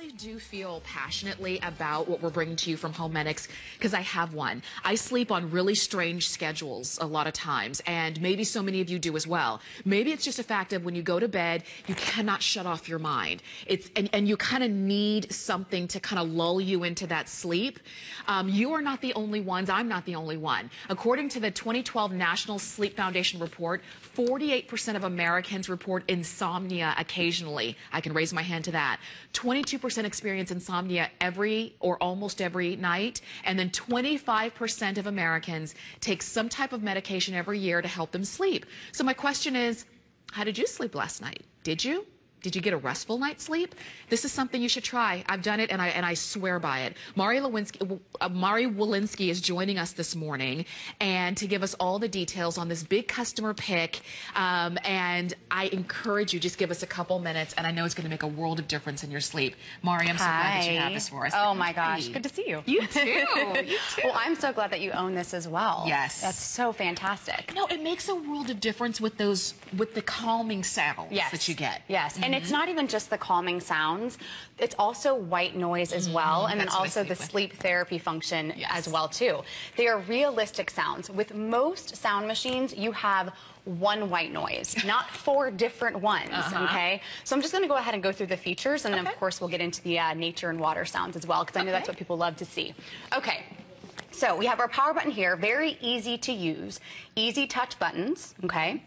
really do feel passionately about what we're bringing to you from Homedics because I have one. I sleep on really strange schedules a lot of times, and maybe so many of you do as well. Maybe it's just a fact of when you go to bed, you cannot shut off your mind. It's and, and you kind of need something to kind of lull you into that sleep. Um, you are not the only ones. I'm not the only one. According to the 2012 National Sleep Foundation report, 48% of Americans report insomnia occasionally. I can raise my hand to that. 22% experience insomnia every or almost every night. And then 25% of Americans take some type of medication every year to help them sleep. So my question is, how did you sleep last night? Did you? Did you get a restful night's sleep? This is something you should try. I've done it and I and I swear by it. Mari Lewinsky, uh, Mari Walensky is joining us this morning and to give us all the details on this big customer pick. Um, and I encourage you, just give us a couple minutes and I know it's going to make a world of difference in your sleep. Mari, I'm so glad that you have this for us. Oh my gosh, good to see you. You too. you too. Well, I'm so glad that you own this as well. Yes. That's so fantastic. No, it makes a world of difference with those with the calming sounds yes. that you get. Yes. Mm -hmm. And it's not even just the calming sounds, it's also white noise as well, and then also the sleep therapy function yes. as well too. They are realistic sounds. With most sound machines, you have one white noise, not four different ones, uh -huh. okay? So I'm just gonna go ahead and go through the features, and then of course we'll get into the uh, nature and water sounds as well, because I know okay. that's what people love to see. Okay. So we have our power button here, very easy to use, easy touch buttons, okay?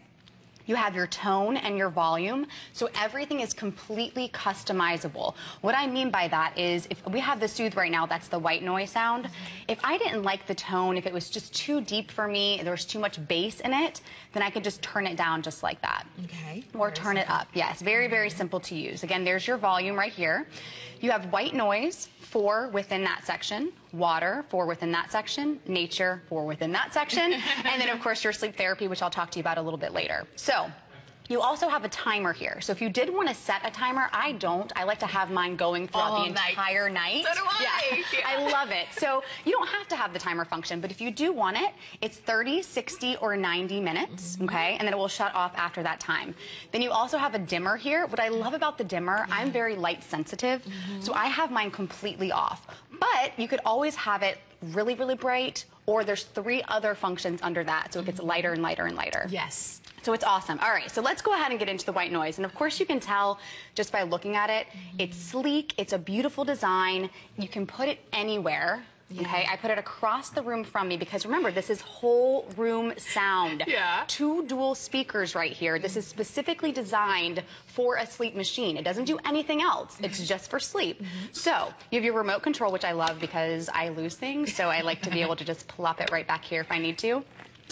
You have your tone and your volume, so everything is completely customizable. What I mean by that is if we have the Soothe right now, that's the white noise sound. If I didn't like the tone, if it was just too deep for me, there was too much bass in it, then I could just turn it down just like that. Okay. Or very turn simple. it up. Yes, very, very simple to use. Again, there's your volume right here. You have white noise, four within that section, water, four within that section, nature, four within that section, and then of course your sleep therapy, which I'll talk to you about a little bit later. So you also have a timer here. So if you did want to set a timer, I don't. I like to have mine going throughout All the entire night. So do I. Yeah. yeah. I love it. So you don't have to have the timer function, but if you do want it, it's 30, 60, or 90 minutes, mm -hmm. okay? And then it will shut off after that time. Then you also have a dimmer here. What I love about the dimmer. I'm very light sensitive, mm -hmm. so I have mine completely off. But you could always have it really, really bright, or there's three other functions under that, so it gets lighter and lighter and lighter. Yes. So it's awesome. All right, so let's go ahead and get into the white noise. And of course you can tell just by looking at it, it's sleek, it's a beautiful design. You can put it anywhere. Yeah. Okay, I put it across the room from me because remember, this is whole room sound. Yeah. Two dual speakers right here. This is specifically designed for a sleep machine. It doesn't do anything else. It's mm-hmm. just for sleep. Mm -hmm. So you have your remote control, which I love because I lose things. So I like to be able to just plop it right back here if I need to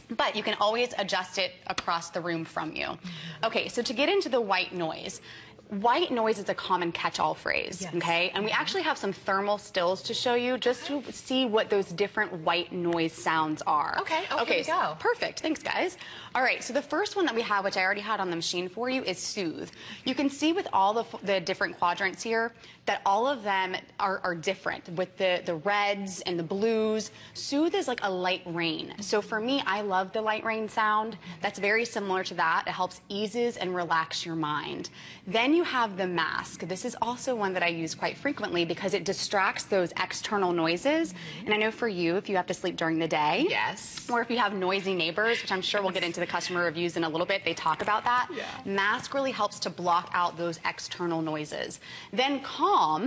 but you can always adjust it across the room from you. Okay, so to get into the white noise, white noise is a common catch-all phrase, yes. okay? And we mm-hmm. actually have some thermal stills to show you just to see what those different white noise sounds are. Okay, okay, okay go. Perfect, thanks guys. All right, so the first one that we have, which I already had on the machine for you, is Soothe. You can see with all the, the different quadrants here that all of them are, are different with the, the reds and the blues. Soothe is like a light rain. So for me, I love the light rain sound. That's very similar to that. It helps eases and relax your mind. Then you you have the mask, this is also one that I use quite frequently because it distracts those external noises. Mm -hmm. And I know for you, if you have to sleep during the day, yes, or if you have noisy neighbors, which I'm sure we'll get into the customer reviews in a little bit, they talk about that. Yeah. Mask really helps to block out those external noises. Then Calm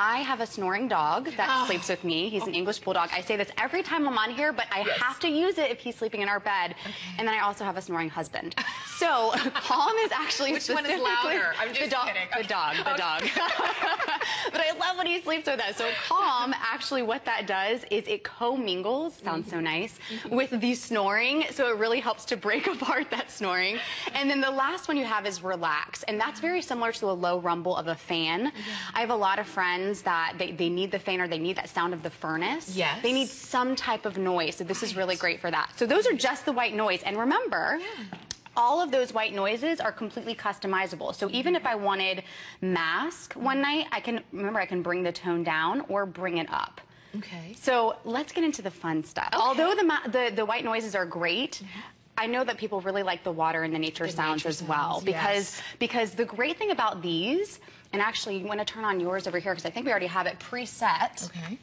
I have a snoring dog that oh. sleeps with me. He's an oh. English bulldog. I say this every time I'm on here, but I yes. have to use it if he's sleeping in our bed. Okay. And then I also have a snoring husband. So Calm is actually Which one is louder? I'm just the dog, kidding. The dog, the dog. but I love when he sleeps with us. So Calm, actually what that does is it commingles, sounds so nice, mm -hmm. with the snoring. So it really helps to break apart that snoring. And then the last one you have is relax. And that's very similar to a low rumble of a fan. Yeah. I have a lot of friends friends that they, they need the fan or they need that sound of the furnace. Yes. They need some type of noise. So this right. is really great for that. So those are just the white noise. And remember, yeah all of those white noises are completely customizable. So even if I wanted mask one night, I can, remember I can bring the tone down or bring it up. Okay. So let's get into the fun stuff. Okay. Although the, the, the white noises are great, mm -hmm. I know that people really like the water and the nature the sounds nature as well sounds, because yes. because the great thing about these And actually, you want to turn on yours over here because I think we already have it preset. Okay.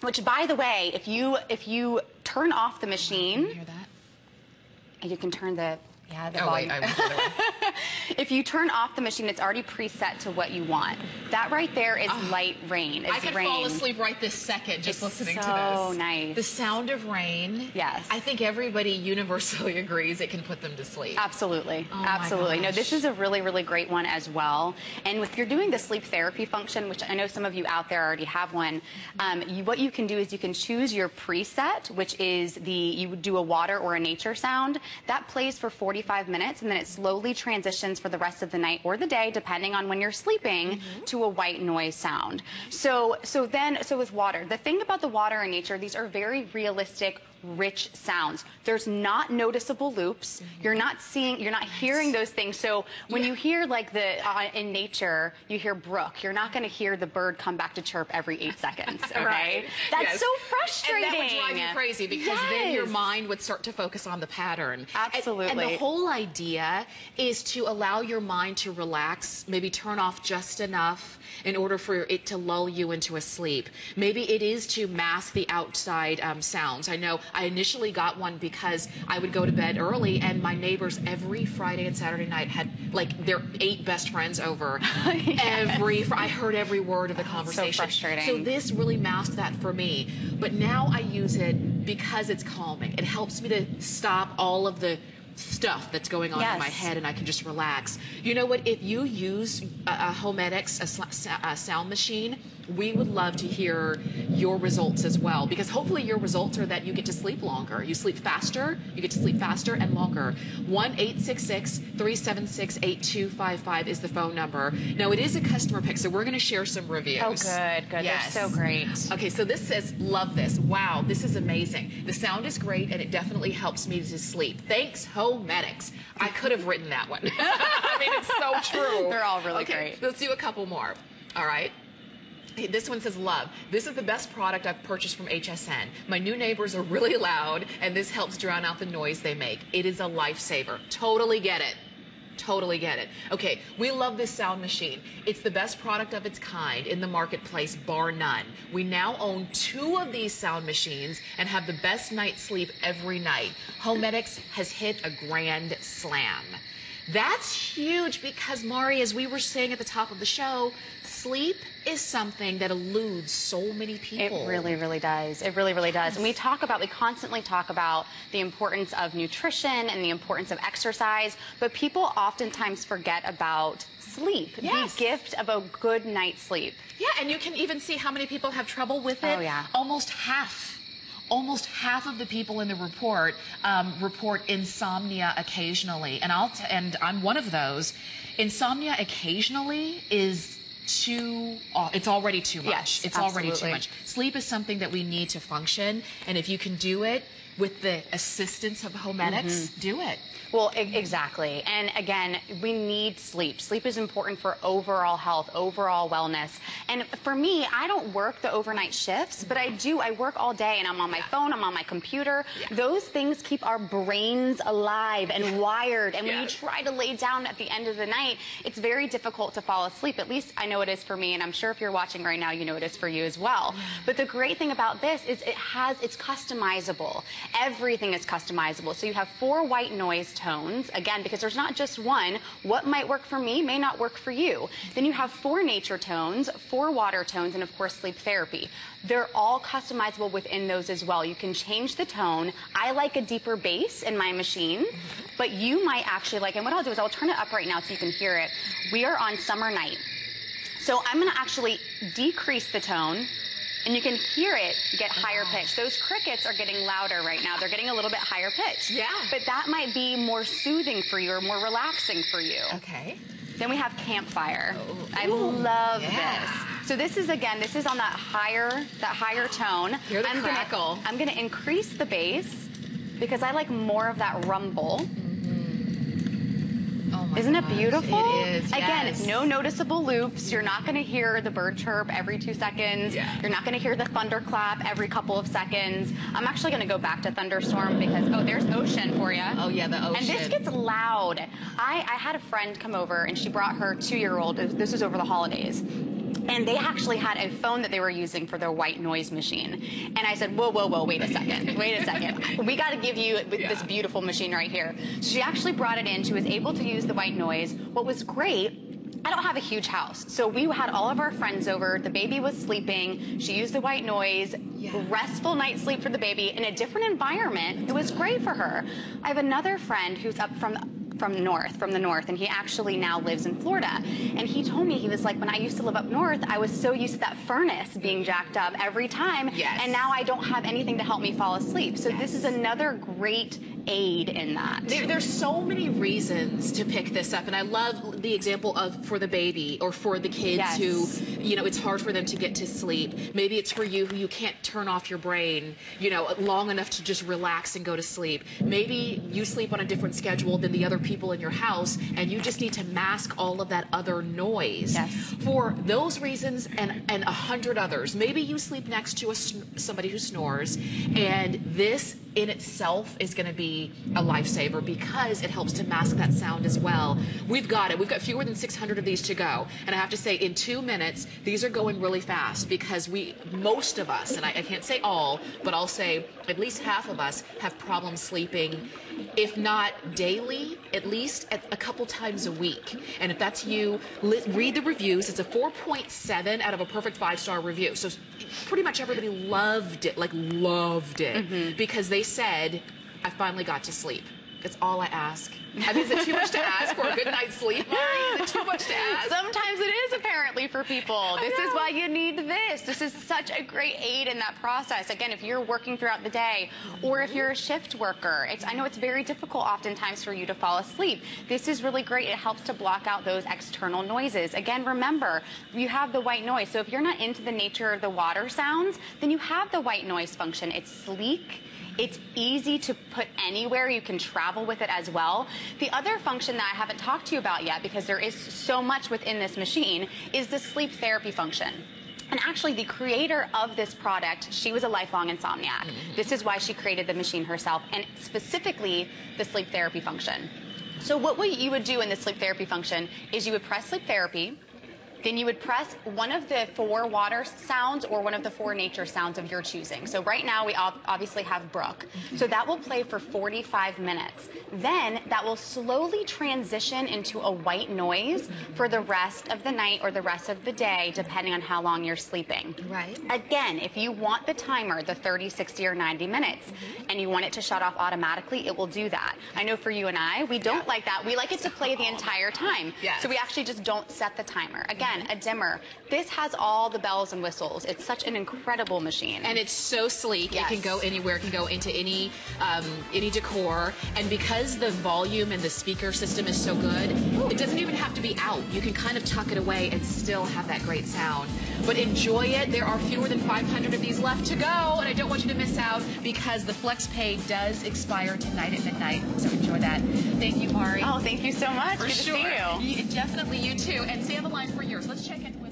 Which, by the way, if you if you turn off the machine, hear that? You can turn the yeah, the oh, volume. Wait, if you turn off the machine, it's already preset to what you want. That right there is oh, light rain. I could rain. fall asleep right this second just it's listening so to this. So nice. The sound of rain. Yes. I think everybody universally agrees it can put them to sleep. Absolutely. Oh Absolutely. No, this is a really, really great one as well. And if you're doing the sleep therapy function, which I know some of you out there already have one, um, you, what you can do is you can choose your preset, which is the you would do a water or a nature sound. That plays for 45 minutes, and then it slowly transitions for the rest of the night or the day, depending on when you're sleeping, mm -hmm. to a white noise sound. So, so then, so with water, the thing about the water in nature, these are very realistic, rich sounds. There's not noticeable loops. Mm-hmm. You're not seeing, you're not hearing those things. So when yeah. you hear like the uh, in nature, you hear brook. You're not going to hear the bird come back to chirp every eight seconds. Okay, right. that's yes. so frustrating. And that would drive you crazy because yes. then your mind would start to focus on the pattern. Absolutely. And, and the whole idea is to allow your mind to relax, maybe turn off just enough in order for it to lull you into a sleep. Maybe it is to mask the outside um, sounds. I know I initially got one because I would go to bed early and my neighbors every Friday and Saturday night had like their eight best friends over. Every I heard every word of the conversation. So frustrating. So this really masked that for me. But now I use it because it's calming. It helps me to stop all of the stuff that's going on yes. in my head and I can just relax. You know what? If you use a, a Homedics, a, a sound machine, we would love to hear your results as well because hopefully your results are that you get to sleep longer. You sleep faster, you get to sleep faster and longer. 1 866 376 8255 is the phone number. Now, it is a customer pick, so we're going to share some reviews. Oh, good, good. Yes. They're so great. Okay, so this says, love this. Wow, this is amazing. The sound is great and it definitely helps me to sleep. Thanks, Homedics. I could have written that one. I mean, it's so true. They're all really okay, great. Let's do a couple more. All right. This one says love. This is the best product I've purchased from HSN. My new neighbors are really loud, and this helps drown out the noise they make. It is a lifesaver. Totally get it. Totally get it. Okay, we love this sound machine. It's the best product of its kind in the marketplace, bar none. We now own two of these sound machines and have the best night's sleep every night. Homedics has hit a grand slam. That's huge because, Mari, as we were saying at the top of the show, sleep is something that eludes so many people. It really, really does. It really, really does. And we talk about, we constantly talk about the importance of nutrition and the importance of exercise, but people oftentimes forget about sleep, yes. the gift of a good night's sleep. Yeah, and you can even see how many people have trouble with oh, it. Oh, yeah. Almost half almost half of the people in the report um, report insomnia occasionally, and I'll and I'm one of those. Insomnia occasionally is too uh, it's already too much yes, it's absolutely. already too much sleep is something that we need to function and if you can do it with the assistance of Homedics, mm-hmm. do it. Well, e- exactly. And again, we need sleep. Sleep is important for overall health, overall wellness. And for me, I don't work the overnight shifts, but I do. I work all day and I'm on my phone, I'm on my computer. Yeah. Those things keep our brains alive and yeah. wired. And when you try to lay down at the end of the night, it's very difficult to fall asleep. At least I know it is for me. And I'm sure if you're watching right now, you know it is for you as well. But the great thing about this is it has, it's customizable. Everything is customizable. So you have four white noise tones, again, because there's not just one. What might work for me may not work for you. Then you have four nature tones, four water tones, and of course sleep therapy. They're all customizable within those as well. You can change the tone. I like a deeper bass in my machine, but you might actually like, and what I'll do is I'll turn it up right now so you can hear it. We are on summer night. So I'm going to actually decrease the tone and you can hear it get oh, higher pitch. Those crickets are getting louder right now. They're getting a little bit higher pitch. Yeah. But that might be more soothing for you or more relaxing for you. Okay. Then we have campfire. Oh. I love yeah. this. So this is again, this is on that higher, that higher tone. Hear the I'm crackle. Gonna, I'm gonna increase the bass because I like more of that rumble. Isn't it beautiful? It is. Again, yes. no noticeable loops. You're not going to hear the bird chirp every two seconds. Yeah. You're not going to hear the thunderclap every couple of seconds. I'm actually going to go back to thunderstorm because oh, there's ocean for you. Oh yeah, the ocean. And this gets loud. I, I had a friend come over and she brought her two-year-old. This was over the holidays and they actually had a phone that they were using for their white noise machine. And I said, whoa, whoa, whoa, wait a second, wait a second. We got to give you yeah. this beautiful machine right here. So she actually brought it in. She was able to use the white noise. What was great I don't have a huge house. So we had all of our friends over. The baby was sleeping. She used the white noise, yeah. restful night sleep for the baby in a different environment. It was great for her. I have another friend who's up from from north, from the north, and he actually now lives in Florida. And he told me he was like, when I used to live up north, I was so used to that furnace being jacked up every time, yes. and now I don't have anything to help me fall asleep. So yes. this is another great aid in that. There, there's so many reasons to pick this up, and I love the example of for the baby or for the kids yes. who, you know, it's hard for them to get to sleep. Maybe it's for you who you can't turn off your brain, you know, long enough to just relax and go to sleep. Maybe you sleep on a different schedule than the other people in your house, and you just need to mask all of that other noise. Yes. For those reasons and and a hundred others, maybe you sleep next to a somebody who snores, and this in itself is going to be a lifesaver because it helps to mask that sound as well. We've got it. We've got fewer than 600 of these to go. And I have to say, in two minutes, these are going really fast because we, most of us, and I, I can't say all, but I'll say at least half of us have problems sleeping, if not daily, at least a couple times a week. And if that's you, read the reviews. It's a 4.7 out of a perfect five star review. So pretty much everybody loved it, like loved it, mm-hmm. because they said, I finally got to sleep. That's all I ask. I mean, is it too much to ask for a good night's sleep, Is it too much to ask? Sometimes it is, apparently, for people. This is why you need this. This is such a great aid in that process. Again, if you're working throughout the day, or if you're a shift worker, I know it's very difficult oftentimes for you to fall asleep. This is really great. It helps to block out those external noises. Again, remember, you have the white noise. So if you're not into the nature of the water sounds, then you have the white noise function. It's sleek. It's easy to put anywhere. You can travel with it as well. The other function that I haven't talked to you about yet, because there is so much within this machine, is the sleep therapy function. And actually, the creator of this product, she was a lifelong insomniac. Mm-hmm. This is why she created the machine herself, and specifically the sleep therapy function. So what you would do in the sleep therapy function is you would press sleep therapy, then you would press one of the four water sounds or one of the four nature sounds of your choosing. So right now we obviously have Brook. So that will play for 45 minutes. Then that will slowly transition into a white noise for the rest of the night or the rest of the day, depending on how long you're sleeping. Right. Again, if you want the timer, the 30, 60, or 90 minutes, mm-hmm. and you want it to shut off automatically, it will do that. I know for you and I, we don't yeah. like that. We like it to play the entire time. Yes. So we actually just don't set the timer. Again, again, a dimmer. This has all the bells and whistles. It's such an incredible machine. And it's so sleek. Yes. It can go anywhere. It can go into any um, any decor. And because the volume and the speaker system is so good, it doesn't even have to be out. You can kind of tuck it away and still have that great sound. But enjoy it. There are fewer than 500 of these left to go, and I don't want you to miss out because the flex pay does expire tonight at midnight. So enjoy that. Thank you, Mari. Oh, thank you so much. For Good sure. to see you. Definitely you too. And stay on the line for yours. Let's check in with